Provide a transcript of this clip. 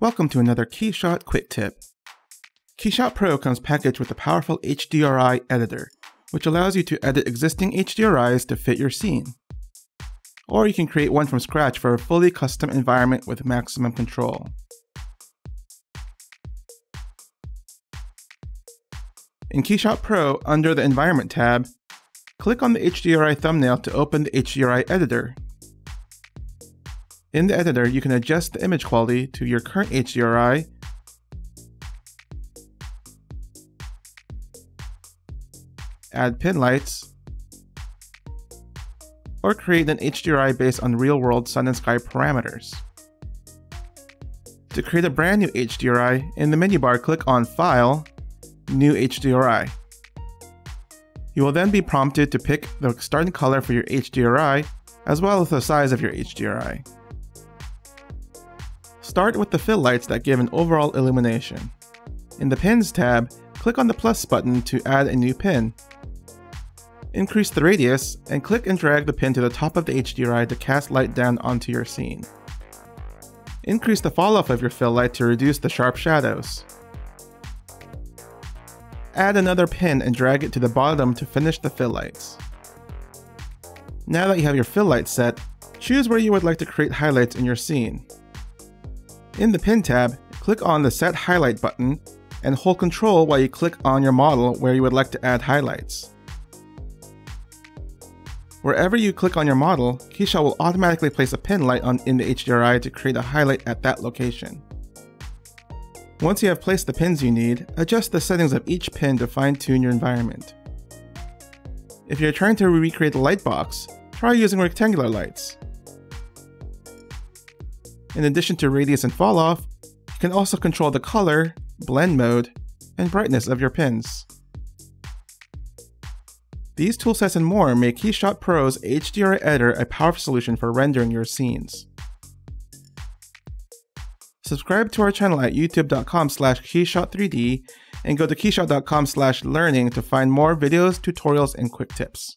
Welcome to another KeyShot Quick Tip. KeyShot Pro comes packaged with a powerful HDRI editor, which allows you to edit existing HDRIs to fit your scene. Or you can create one from scratch for a fully custom environment with maximum control. In KeyShot Pro, under the Environment tab, click on the HDRI thumbnail to open the HDRI editor in the editor, you can adjust the image quality to your current HDRI add pin lights, or create an HDRI based on real-world sun and sky parameters. To create a brand new HDRI, in the menu bar click on File, New HDRI. You will then be prompted to pick the starting color for your HDRI, as well as the size of your HDRI. Start with the fill lights that give an overall illumination. In the Pins tab, click on the plus button to add a new pin. Increase the radius, and click and drag the pin to the top of the HDRI to cast light down onto your scene. Increase the fall off of your fill light to reduce the sharp shadows. Add another pin and drag it to the bottom to finish the fill lights. Now that you have your fill light set, choose where you would like to create highlights in your scene. In the Pin tab, click on the Set Highlight button and hold Ctrl while you click on your model where you would like to add highlights. Wherever you click on your model, KeyShot will automatically place a pin light on in the HDRI to create a highlight at that location. Once you have placed the pins you need, adjust the settings of each pin to fine-tune your environment. If you're trying to recreate a light box, try using rectangular lights. In addition to radius and fall off, you can also control the color, blend mode, and brightness of your pins. These toolsets and more make KeyShot Pro's HDR editor a powerful solution for rendering your scenes. Subscribe to our channel at youtube.com slash keyshot3d and go to keyshot.com slash learning to find more videos, tutorials, and quick tips.